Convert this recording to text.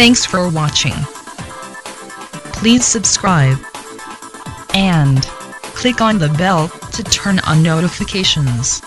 Thanks for watching. Please subscribe and click on the bell to turn on notifications.